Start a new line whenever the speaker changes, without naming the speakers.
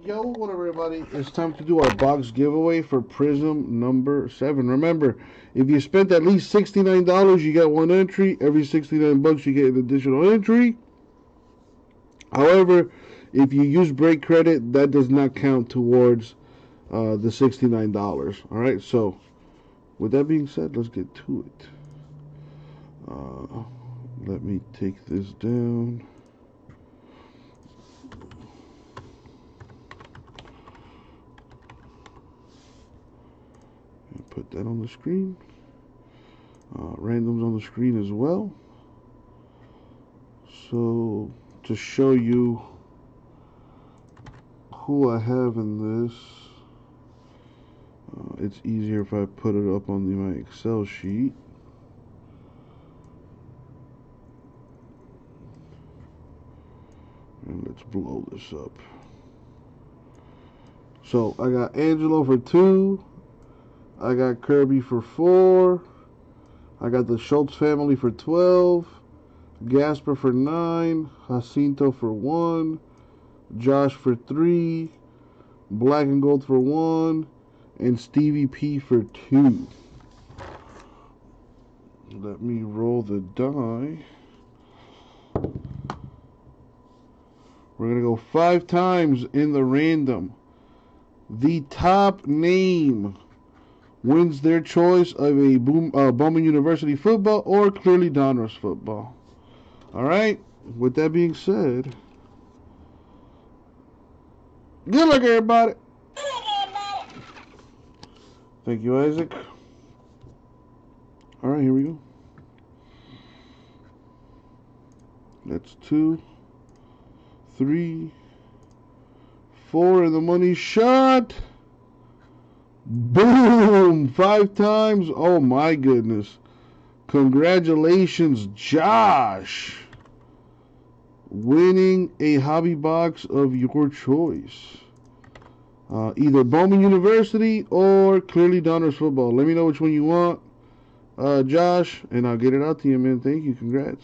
Yo, what up, everybody? It's time to do our box giveaway for Prizm number seven. Remember, if you spent at least $69, you get one entry. Every 69 bucks, you get an additional entry. However, if you use break credit, that does not count towards uh, the $69. All right, so with that being said, let's get to it. Uh, let me take this down. Put that on the screen. Uh, randoms on the screen as well. So to show you who I have in this, uh, it's easier if I put it up on the, my Excel sheet. And let's blow this up. So I got Angelo for two. I got Kirby for four. I got the Schultz family for 12. Gasper for nine. Jacinto for one. Josh for three. Black and Gold for one. And Stevie P for two. Let me roll the die. We're going to go five times in the random. The top name wins their choice of a Boom, uh, Bowman University football or clearly Donruss football. All right. With that being said, good luck, everybody. Thank you, Isaac. All right, here we go. That's two three, four, and the money shot. Boom! Five times. Oh my goodness. Congratulations, Josh. Winning a hobby box of your choice. Uh, either Bowman University or Clearly Donruss Football. Let me know which one you want, uh, Josh, and I'll get it out to you, man. Thank you. Congrats.